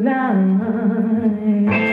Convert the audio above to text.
light